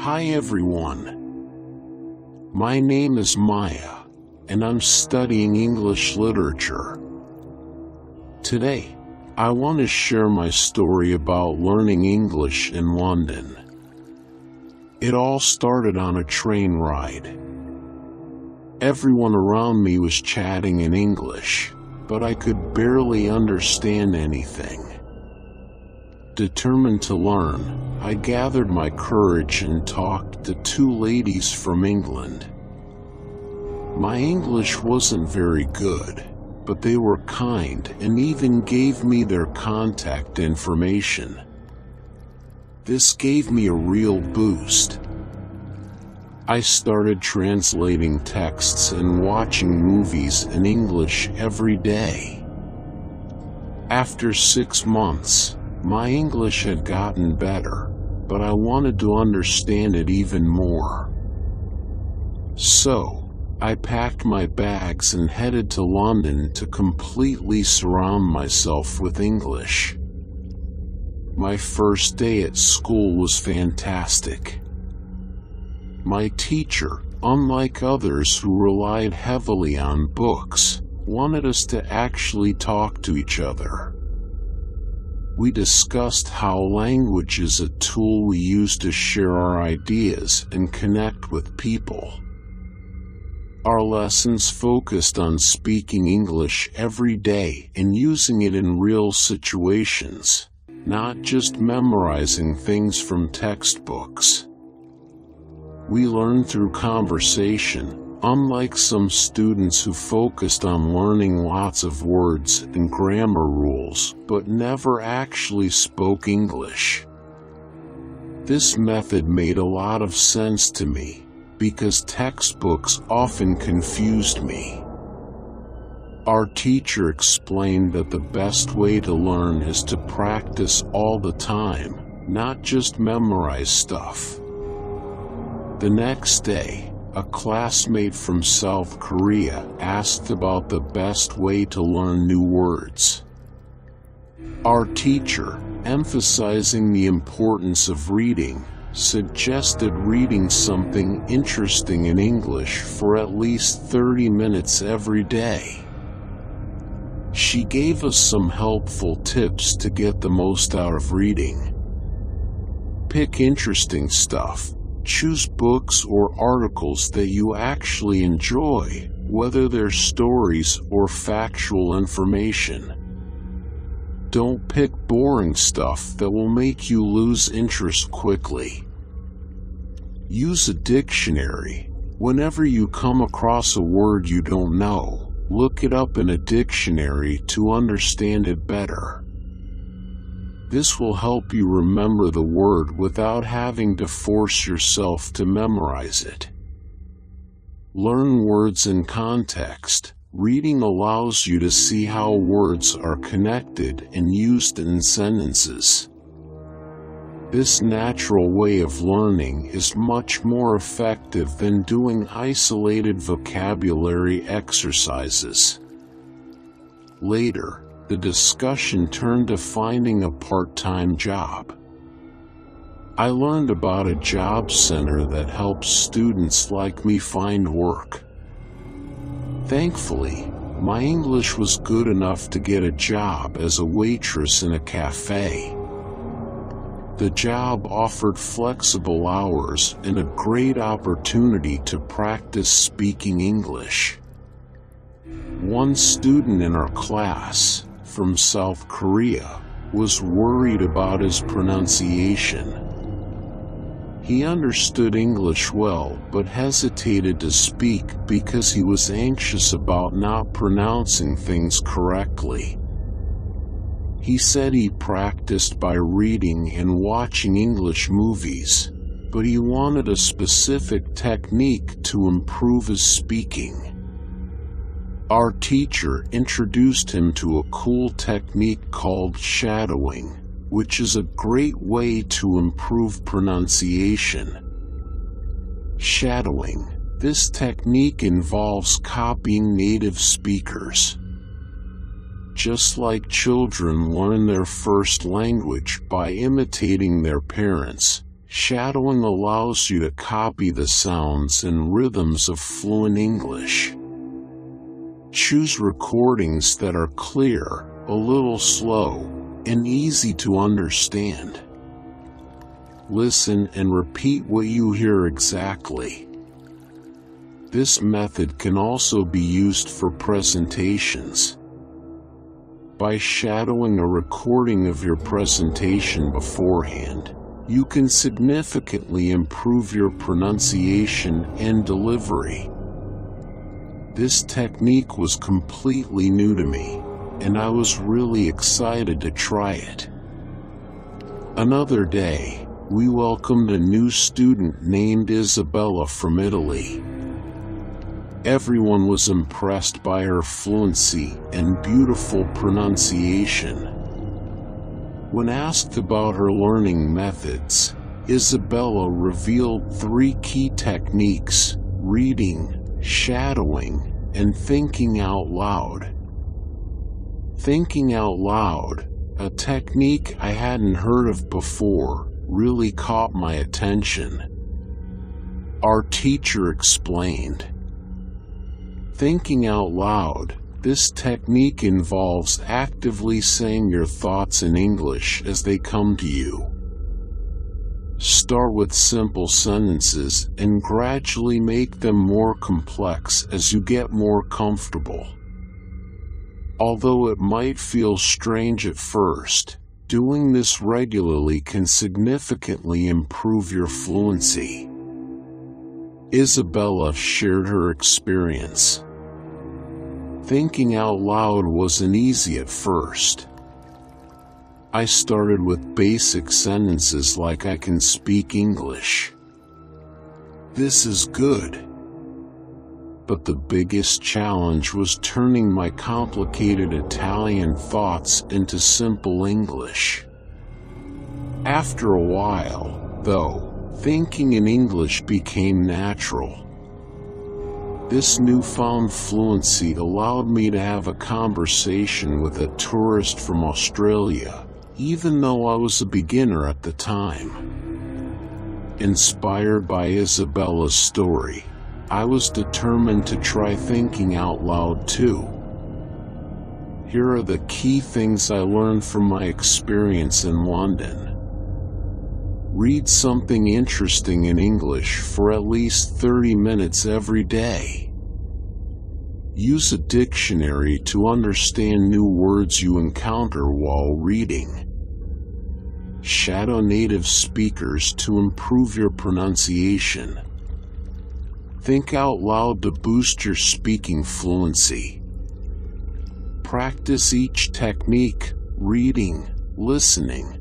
Hi everyone. My name is Maya, and I'm studying English literature. Today, I want to share my story about learning English in London. It all started on a train ride. Everyone around me was chatting in English, but I could barely understand anything. Determined to learn, I gathered my courage and talked to two ladies from England. My English wasn't very good, but they were kind and even gave me their contact information. This gave me a real boost. I started translating texts and watching movies in English every day. After six months, my English had gotten better, but I wanted to understand it even more. So, I packed my bags and headed to London to completely surround myself with English. My first day at school was fantastic. My teacher, unlike others who relied heavily on books, wanted us to actually talk to each other we discussed how language is a tool we use to share our ideas and connect with people. Our lessons focused on speaking English every day and using it in real situations, not just memorizing things from textbooks. We learn through conversation, Unlike some students who focused on learning lots of words and grammar rules, but never actually spoke English. This method made a lot of sense to me, because textbooks often confused me. Our teacher explained that the best way to learn is to practice all the time, not just memorize stuff. The next day, a classmate from South Korea asked about the best way to learn new words. Our teacher, emphasizing the importance of reading, suggested reading something interesting in English for at least 30 minutes every day. She gave us some helpful tips to get the most out of reading. Pick interesting stuff, Choose books or articles that you actually enjoy, whether they're stories or factual information. Don't pick boring stuff that will make you lose interest quickly. Use a dictionary. Whenever you come across a word you don't know, look it up in a dictionary to understand it better. This will help you remember the word without having to force yourself to memorize it. Learn words in context. Reading allows you to see how words are connected and used in sentences. This natural way of learning is much more effective than doing isolated vocabulary exercises. Later, the discussion turned to finding a part-time job. I learned about a job center that helps students like me find work. Thankfully, my English was good enough to get a job as a waitress in a cafe. The job offered flexible hours and a great opportunity to practice speaking English. One student in our class, from South Korea was worried about his pronunciation. He understood English well but hesitated to speak because he was anxious about not pronouncing things correctly. He said he practiced by reading and watching English movies, but he wanted a specific technique to improve his speaking. Our teacher introduced him to a cool technique called shadowing, which is a great way to improve pronunciation. Shadowing. This technique involves copying native speakers. Just like children learn their first language by imitating their parents, Shadowing allows you to copy the sounds and rhythms of fluent English. Choose recordings that are clear, a little slow, and easy to understand. Listen and repeat what you hear exactly. This method can also be used for presentations. By shadowing a recording of your presentation beforehand, you can significantly improve your pronunciation and delivery. This technique was completely new to me, and I was really excited to try it. Another day, we welcomed a new student named Isabella from Italy. Everyone was impressed by her fluency and beautiful pronunciation. When asked about her learning methods, Isabella revealed three key techniques reading, shadowing, and thinking out loud. Thinking out loud, a technique I hadn't heard of before, really caught my attention. Our teacher explained. Thinking out loud, this technique involves actively saying your thoughts in English as they come to you. Start with simple sentences and gradually make them more complex as you get more comfortable. Although it might feel strange at first, doing this regularly can significantly improve your fluency. Isabella shared her experience. Thinking out loud wasn't easy at first. I started with basic sentences like I can speak English. This is good. But the biggest challenge was turning my complicated Italian thoughts into simple English. After a while, though, thinking in English became natural. This newfound fluency allowed me to have a conversation with a tourist from Australia, even though I was a beginner at the time. Inspired by Isabella's story, I was determined to try thinking out loud too. Here are the key things I learned from my experience in London. Read something interesting in English for at least 30 minutes every day. Use a dictionary to understand new words you encounter while reading. Shadow native speakers to improve your pronunciation. Think out loud to boost your speaking fluency. Practice each technique, reading, listening,